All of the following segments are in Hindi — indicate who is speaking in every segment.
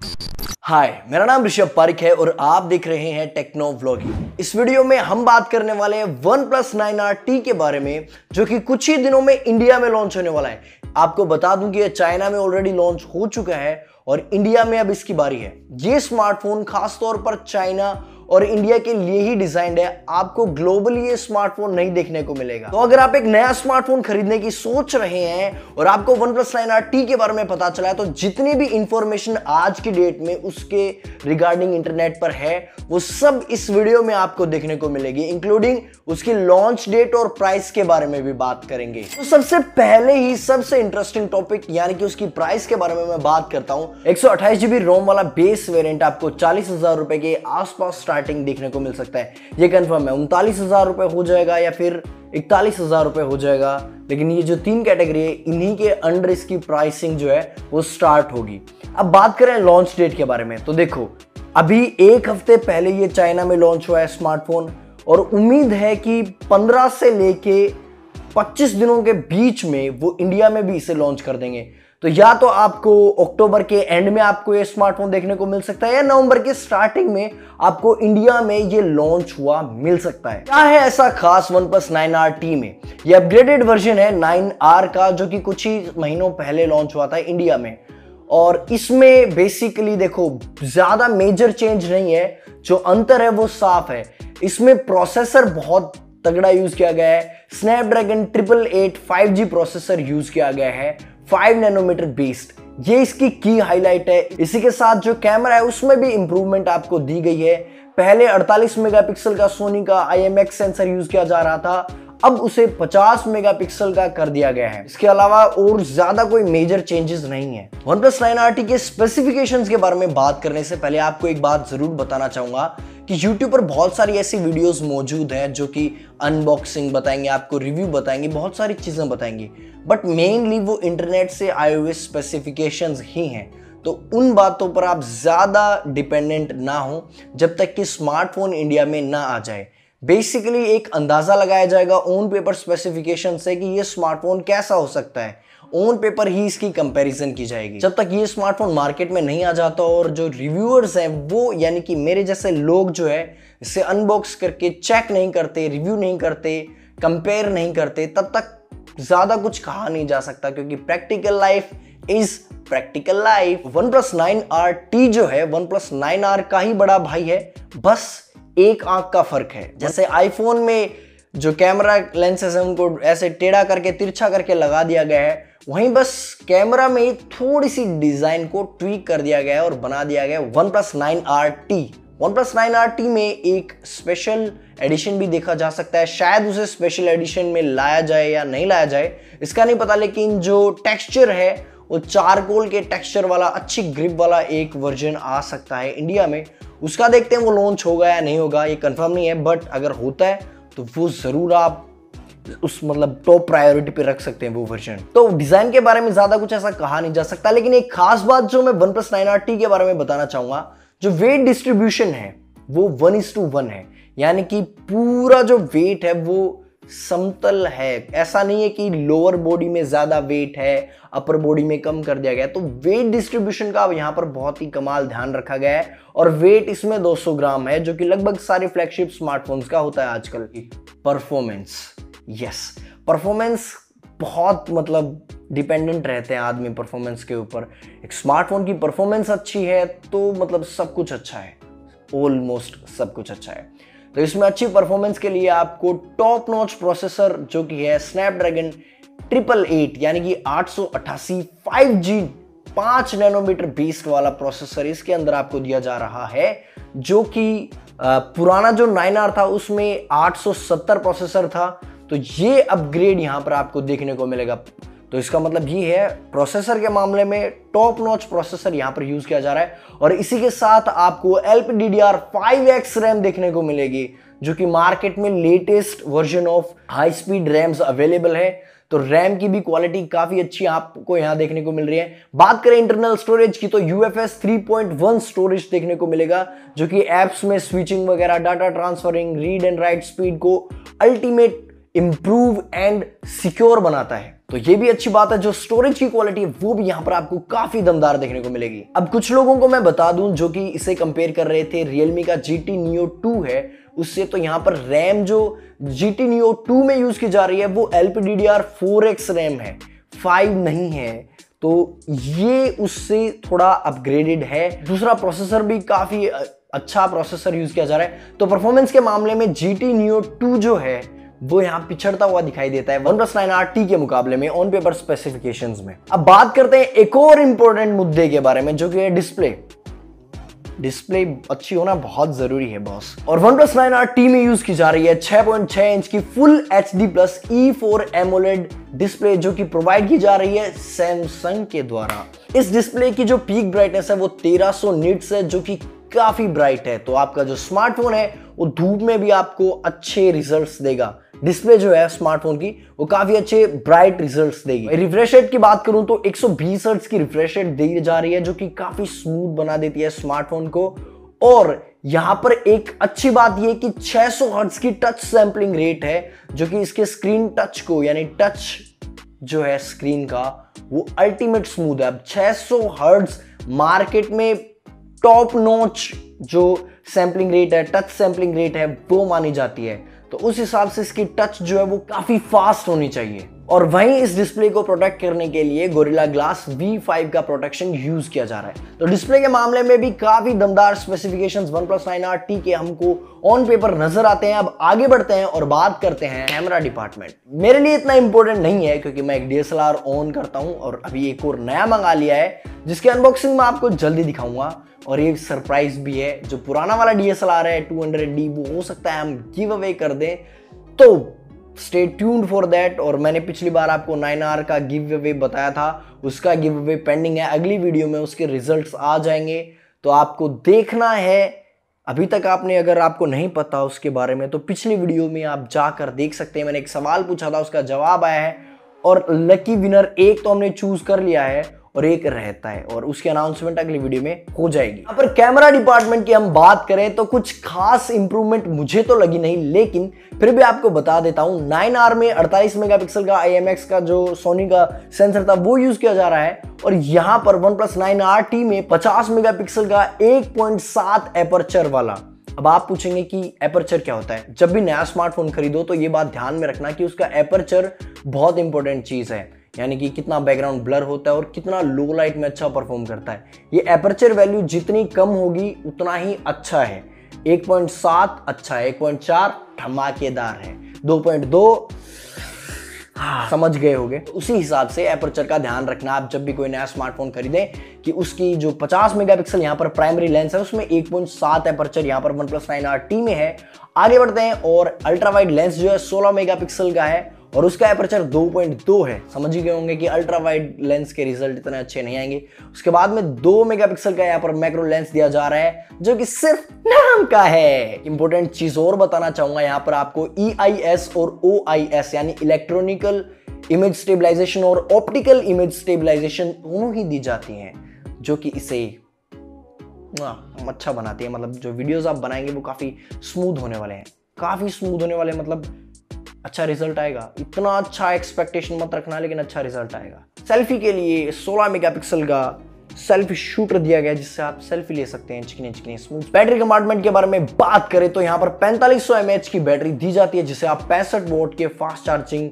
Speaker 1: हाय मेरा नाम ऋषभ पारिक है और आप देख रहे हैं टेक्नो व्लॉगिंग इस वीडियो में हम बात करने वाले हैं OnePlus nine R T के बारे में, जो कि कुछ ही दिनों में इंडिया में लॉन्च होने वाला है। आपको बता दूँ कि यह चाइना में ऑलरेडी लॉन्च हो चुका है और इंडिया में अब इसकी बारी है। ये स्मार्टफ़ोन खासतौर पर चाइना और इंडिया के लिए ही डिजाइंड है। आपको ग्लोबली ये स्मार्टफ़ोन नहीं देखने को मिलेगा। तो अगर आप एक नया स्मार्टफ़ोन खरीदने की सोच रहे हैं और आपको OnePlus nine R T के बारे में पता चला है तो जितनी भी इंफॉर्मेशन आज की डेट में उसके रिगार्डिंग इंटरनेट पर है, वो सब इस वीडियो में आपको देखने को मिलेगी इंक्लूडिंग उसकी लॉन्च डेट और प्राइस के बारे में भी बात करेंगे। तो सबसे पहले ही सबसे इंटरेस्टिंग टॉपिक यानी कि उसकी प्राइस के बारे में मैं बात करता हूँ एक सौ रोम वाला बेस वेरिएंट आपको चालीस हज़ार रुपए के आसपास स्टार्टिंग देखने को मिल सकता है। ये कंफर्म है, उनतालीस हज़ार रुपए हो जाएगा या फिर इकतालीस हज़ार रुपए हो जाएगा, लेकिन ये जो तीन कैटेगरी है, इन्हीं के अंडर इसकी प्राइसिंग जो है, वो स्टार्ट होगी। अब बात करें लॉन्च डेट के बारे में तो देखो, अभी एक हफ़्ते पहले ये चाइना में लॉन्च हुआ है स्मार्टफ़ोन और उम्मीद है कि 15 से लेके 25 दिनों के बीच में वो इंडिया में भी इसे लॉन्च कर देंगे। तो या तो आपको अक्टूबर के एंड में आपको ये स्मार्टफ़ोन देखने को मिल सकता है, या नवंबर के स्टार्टिंग में आपको इंडिया में ये लॉन्च हुआ मिल सकता है। क्या है ऐसा खास OnePlus nine R T में? ये अपग्रेडेड वर्जन है नाइन आर का, जो कि कुछ ही महीनों पहले लॉन्च हुआ था इंडिया में। और इसमें बेसिकली देखो, ज़्यादा मेजर चेंज नहीं है, जो अंतर है वो साफ़ है। इसमें प्रोसेसर बहुत तगड़ा यूज़ किया गया है। Snapdragon triple eight five G processor use किया गया है। फाइव नैनोमीटर बेस्ड ये इसकी की हाईलाइट है। इसी के साथ जो कैमरा है, उसमें भी इंप्रूवमेंट आपको दी गई है। पहले 48 मेगापिक्सल का सोनी का आईएमएक्स सेंसर यूज़ किया जा रहा था। अब उसे 50 मेगापिक्सल का कर दिया गया है। इसके अलावा और ज़्यादा कोई मेजर चेंजेस नहीं है। नाइन आर के स्पेसिफिकेशंस के बारे में बात करने से पहले आपको एक बात ज़रूर बताना चाहूँगा। कि YouTube पर बहुत सारी ऐसी वीडियोस मौजूद हैं जो कि अनबॉक्सिंग बताएँगे, आपको रिव्यू बताएँगे, बहुत सारी चीज़ें बताएँगे। बट मेनली वो इंटरनेट से आए हुए स्पेसिफिकेशंस ही हैं। तो उन बातों पर आप ज़्यादा डिपेंडेंट ना हो, जब तक कि स्मार्टफ़ोन इंडिया में ना आ जाए। बेसिकली एक अंदाज़ा लगाया जाएगा ऑन पेपर स्पेसिफिकेशन से कि ये स्मार्टफ़ोन कैसा हो सकता है। ऑन पेपर ही इसकी कंपैरिजन की जाएगी। जब तक ये स्मार्टफ़ोन मार्केट में नहीं आ जाता और जो रिव्यूअर्स हैं, वो यानी कि मेरे जैसे लोग जो है, इसे अनबॉक्स करके चेक नहीं करते रिव्यू नहीं करते कंपेयर नहीं करते, तब तक ज़्यादा कुछ कहा नहीं जा सकता क्योंकि practical life is practical life OnePlus nine R T जो है वन प्लस नाइन आर का ही बड़ा भाई है। बस एक आँख का फ़र्क है। जैसे आईफोन में जो कैमरा लेंसेज है, उनको ऐसे टेढ़ा करके, तिरछा करके लगा दिया गया है वहीं बस कैमरा में ही थोड़ी सी डिज़ाइन को ट्वीक कर दिया गया है और बना दिया गया OnePlus nine R T OnePlus nine R T में एक स्पेशल एडिशन भी देखा जा सकता है। शायद उसे स्पेशल एडिशन में लाया जाए या नहीं लाया जाए, इसका नहीं पता, लेकिन जो टेक्सचर है, वो चारकोल के टेक्सचर वाला, अच्छी ग्रिप वाला एक वर्जन आ सकता है इंडिया में। उसका देखते हैं वो लॉन्च होगा या नहीं होगा, ये कंफर्म नहीं है बट अगर होता है तो वो ज़रूर आप उस मतलब टॉप प्रायोरिटी पे रख सकते हैं वो वर्जन तो डिज़ाइन के बारे में ज़्यादा कुछ ऐसा कहा नहीं जा सकता, लेकिन एक खास बात जो मैं OnePlus nine R T के बारे में बताना चाहूँगा, जो वेट डिस्ट्रीब्यूशन है, वो वन इज़ टू वन है। यानी कि पूरा जो वेट है, वो समतल है। ऐसा नहीं है कि लोअर बॉडी में ज़्यादा वेट है अपर बॉडी में कम कर दिया गया। तो वेट डिस्ट्रीब्यूशन का यहाँ पर बहुत ही कमाल ध्यान रखा गया है, और वेट इसमें 200 ग्राम है, जो कि लगभग सारे फ्लैगशिप स्मार्टफोन्स का होता है आजकल की परफॉर्मेंस यस परफॉर्मेंस बहुत मतलब डिपेंडेंट रहते हैं आदमी परफॉर्मेंस के ऊपर। एक स्मार्टफ़ोन की परफॉर्मेंस अच्छी है तो मतलब सब कुछ अच्छा है। ऑलमोस्ट सब कुछ अच्छा है। तो इसमें अच्छी परफॉर्मेंस के लिए आपको टॉप नॉच प्रोसेसर जो कि है स्नैपड्रैगन ट्रिपल एट यानी कि आठ सौ अट्ठासी फाइव जी पाँच नैनोमीटर बेस्ड वाला प्रोसेसर इसके अंदर आपको दिया जा रहा है, जो कि पुराना जो नाइन आर था उसमें 870 प्रोसेसर था। तो ये अपग्रेड यहाँ पर आपको देखने को मिलेगा। तो इसका मतलब ये है प्रोसेसर के मामले में टॉप नॉच प्रोसेसर यहाँ पर यूज़ किया जा रहा है और इसी के साथ आपको L P D D R five X RAM देखने को मिलेगी, जो कि मार्केट में latest version of high speed RAMs available है। तो रैम की भी क्वालिटी काफ़ी अच्छी आपको यहाँ देखने को मिल रही है। बात करें इंटरनल स्टोरेज की तो यूएफएस 3.1 स्टोरेज देखने को मिलेगा, जो कि एप्स में स्विचिंग वगैरह data transferring read and write speed को अल्टीमेट इंप्रूव एंड सिक्योर बनाता है। तो ये भी अच्छी बात है, जो स्टोरेज की क्वालिटी है, वो भी यहाँ पर आपको काफ़ी दमदार देखने को मिलेगी। अब कुछ लोगों को मैं बता दूँ, जो कि इसे कंपेयर कर रहे थे रियलमी का जी टी नियो टू है, उससे तो यहाँ पर रैम जो जी टी नियो टू में यूज़ की जा रही है, वो L P D D R four X RAM है। फाइव नहीं है। तो ये उससे थोड़ा अपग्रेडेड है। दूसरा प्रोसेसर भी काफ़ी अच्छा प्रोसेसर यूज़ किया जा रहा है। तो परफॉर्मेंस के मामले में जी टी नियो टू जो है वो यहाँ पिछड़ता हुआ दिखाई देता है OnePlus nine R T के मुकाबले में ऑन पेपर स्पेसिफिकेशन में। अब बात करते हैं एक और इंपॉर्टेंट मुद्दे के बारे में जो कि है डिस्प्ले डिस्प्ले अच्छी होना बहुत ज़रूरी है बॉस और OnePlus nine R T में यूज़ की जा रही है 6.6 इंच की full H D plus E four AMOLED display जो कि प्रोवाइड की जा रही है सैमसंग के द्वारा। इस डिस्प्ले की जो पीक ब्राइटनेस है वो तेरह 1300 निट्स है, जो कि काफ़ी ब्राइट है। तो आपका जो स्मार्टफ़ोन है, वो धूप में भी आपको अच्छे रिजल्ट्स देगा। डिस्प्ले जो है स्मार्टफ़ोन की, वो काफ़ी अच्छे ब्राइट रिजल्ट्स देगी। रिफ्रेश रेट की बात करूँ तो 120 हर्ट्ज की रिफ्रेश रेट दी जा रही है, जो कि काफ़ी स्मूथ बना देती है स्मार्टफ़ोन को। और यहाँ पर एक अच्छी बात यह कि 600 हर्ट्ज की टच सैंपलिंग रेट है, जो कि इसके स्क्रीन टच को, यानी टच जो है स्क्रीन का, वो अल्टीमेट स्मूथ है। अब 600 हर्ट्ज मार्केट में टॉप नोच जो सैंपलिंग रेट है टच सैंपलिंग रेट है, वो मानी जाती है। तो उस हिसाब से इसकी टच जो है वो काफ़ी फास्ट होनी चाहिए। और वहीं इस डिस्प्ले को प्रोटेक्ट करने के लिए गोरिल्ला ग्लास V5 का प्रोटेक्शन यूज़ किया जा रहा है। तो डिस्प्ले के मामले में भी काफ़ी दमदार स्पेसिफिकेशंस OnePlus 9R T के हमको ऑन पेपर नज़र आते हैं। अब आगे बढ़ते हैं और बात करते हैं कैमरा डिपार्टमेंट मेरे लिए इतना इंपॉर्टेंट नहीं है क्योंकि मैं एक डीएसएलआर ऑन करता हूँ और अभी एक और नया मंगा लिया है, जिसके अनबॉक्सिंग में आपको जल्दी दिखाऊँगा। और एक सरप्राइज़ भी है, जो पुराना वाला डीएसएलआर है 200D वो हो सकता है हम गिव अवे कर दें। तो स्टे ट्यून्ड फॉर दैट और मैंने पिछली बार आपको नाइन आर का गिव अवे बताया था। उसका गिव अवे पेंडिंग है। अगली वीडियो में उसके रिजल्ट्स आ जाएँगे। तो आपको देखना है। अभी तक आपने अगर आपको नहीं पता उसके बारे में तो पिछली वीडियो में आप जाकर देख सकते हैं। मैंने एक सवाल पूछा था, उसका जवाब आया है। और लकी विनर एक तो हमने चूज़ कर लिया है। और एक रहता है और उसकी अनाउंसमेंट अगली वीडियो में हो जाएगी। पर कैमरा डिपार्टमेंट की हम बात करें तो कुछ खास इंप्रूवमेंट मुझे तो लगी नहीं, लेकिन फिर भी आपको बता देता हूँ 9R में 48 मेगापिक्सल का IMX का जो सोनी का सेंसर था, वो यूज़ किया जा रहा है। और यहाँ पर OnePlus nine R T में 50 मेगापिक्सल का 1.7 एपर्चर वाला। अब आप पूछेंगे कि एपर्चर क्या होता है? जब भी नया स्मार्टफ़ोन खरीदो तो ये बात ध्यान में रखना कि उसका एपर्चर बहुत इंपॉर्टेंट चीज़ है। यानी कि कितना बैकग्राउंड ब्लर होता है और कितना लो लाइट में अच्छा परफॉर्म करता है। ये एपर्चर वैल्यू जितनी कम होगी उतना ही अच्छा है। 1.7 अच्छा है 1.4 धमाकेदार है। 2.2 हाँ। समझ गए होगे। तो उसी हिसाब से एपर्चर का ध्यान रखना। आप जब भी कोई नया स्मार्टफ़ोन खरीदें कि उसकी जो 50 मेगापिक्सल यहाँ पर प्राइमरी लेंस है उसमें 1.7 एपर्चर यहाँ पर OnePlus nine R T में है। आगे बढ़ते हैं और अल्ट्रा वाइड लेंस जो है 16 मेगापिक्सल का है। और उसका एपरेचर 2.2 है। समझ ही गए होंगे कि अल्ट्रा वाइड लेंस के रिज़ल्ट इतने अच्छे नहीं आएँगे। उसके बाद में 2 मेगापिक्सल का यहाँ पर मैक्रो लेंस दिया जा रहा है, जो कि सिर्फ़ नाम का है। इंपॉर्टेंट चीज़ और बताना चाहूँगा यहाँ पर आपको ई e और OIS यानी इलेक्ट्रॉनिकल इमेज स्टेबलाइजेशन और ऑप्टिकल इमेज स्टेबलाइजेशन दोनों ही दी जाती हैं, जो कि इसे अच्छा बनाती है। मतलब जो वीडियोस आप बनाएँगे वो काफ़ी स्मूथ होने वाले हैं। काफ़ी स्मूथ होने वाले मतलब अच्छा रिज़ल्ट आएगा। इतना अच्छा एक्सपेक्टेशन मत रखना, लेकिन अच्छा रिज़ल्ट आएगा। सेल्फी के लिए 16 मेगापिक्सल का सेल्फी शूटर दिया गया, जिससे आप सेल्फी ले सकते हैं चिकने चिकने स्मूथ बैटरी कंपार्टमेंट के बारे में बात करें तो यहाँ पर 4500 सौ की बैटरी दी जाती है, जिसे आप पैंसठ वोट के फास्ट चार्जिंग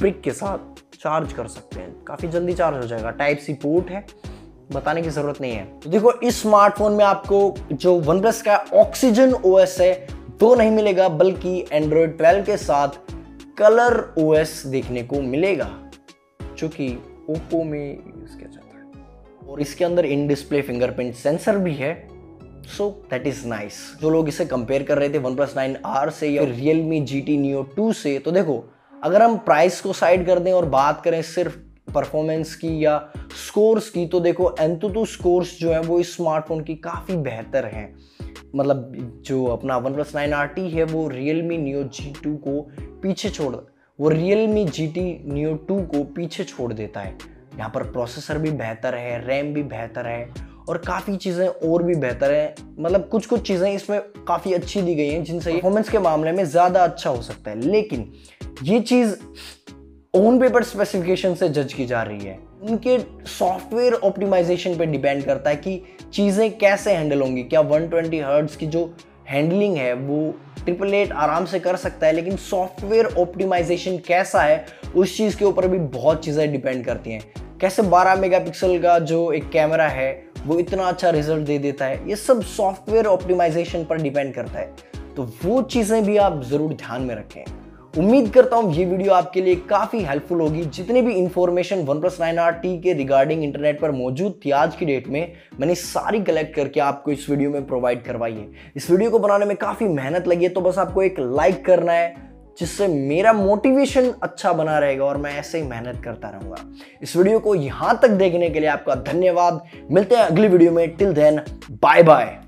Speaker 1: ब्रिक के साथ चार्ज कर सकते हैं। काफ़ी जल्दी चार्ज हो जाएगा। टाइप सी पोर्ट है। बताने की ज़रूरत नहीं है। तो देखो, इस स्मार्टफ़ोन में आपको जो वन प्लस का ऑक्सीजन ओएस है तो नहीं मिलेगा, बल्कि एंड्रॉयड 12 के साथ कलर ओएस देखने को मिलेगा, जो कि ओप्पो में यूज़ किया जाता है। और इसके अंदर इन डिस्प्ले फिंगरप्रिंट सेंसर भी है सो दैट इज़ नाइस जो लोग इसे कंपेयर कर रहे थे वन प्लस नाइन आर से या Realme G T neo two से तो देखो, अगर हम प्राइस को साइड कर दें और बात करें सिर्फ़ परफॉर्मेंस की या स्कोर्स की तो देखो एंतुतु स्कोर्स जो है, वो इस स्मार्टफ़ोन की काफ़ी बेहतर हैं। मतलब जो अपना OnePlus nine R T है, वो Realme neo G two को पीछे छोड़ वो Realme G T neo two को पीछे छोड़ देता है। यहाँ पर प्रोसेसर भी बेहतर है रैम भी बेहतर है और काफ़ी चीज़ें और भी बेहतर है। मतलब कुछ कुछ चीज़ें इसमें काफ़ी अच्छी दी गई हैं, जिनसे परफॉर्मेंस के मामले में ज़्यादा अच्छा हो सकता है। लेकिन ये चीज़ ओन पेपर स्पेसिफिकेशन से जज की जा रही है। उनके सॉफ्टवेयर ऑप्टिमाइजेशन पे डिपेंड करता है कि चीज़ें कैसे हैंडल होंगी। क्या 120 ट्वेंटी की जो हैंडलिंग है, वो ट्रिपल एट आराम से कर सकता है, लेकिन सॉफ्टवेयर ऑप्टिमाइजेशन कैसा है, उस चीज़ के ऊपर भी बहुत चीज़ें डिपेंड करती हैं। कैसे 12 मेगापिक्सल का जो एक कैमरा है, वो इतना अच्छा रिज़ल्ट दे देता है, ये सब सॉफ्टवेयर ऑप्टिमाइजेशन पर डिपेंड करता है। तो वो चीज़ें भी आप ज़रूर ध्यान में रखें। उम्मीद करता हूँ ये वीडियो आपके लिए काफ़ी हेल्पफुल होगी। जितनी भी information OnePlus nine R T के रिगार्डिंग इंटरनेट पर मौजूद थी आज की डेट में, मैंने सारी कलेक्ट करके आपको इस वीडियो में प्रोवाइड करवाई है। इस वीडियो को बनाने में काफ़ी मेहनत लगी है तो बस आपको एक लाइक करना है, जिससे मेरा मोटिवेशन अच्छा बना रहेगा और मैं ऐसे ही मेहनत करता रहूँगा। इस वीडियो को यहाँ तक देखने के लिए आपका धन्यवाद। मिलते हैं अगली वीडियो में। Till then bye bye